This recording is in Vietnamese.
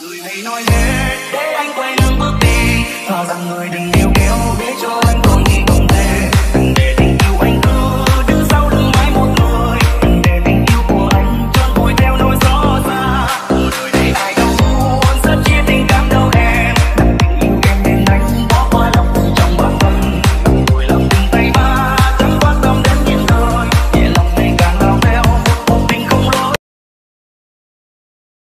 người này nói hết. Để anh quay lưng bước đi. Và rằng người đừng yêu kéo để cho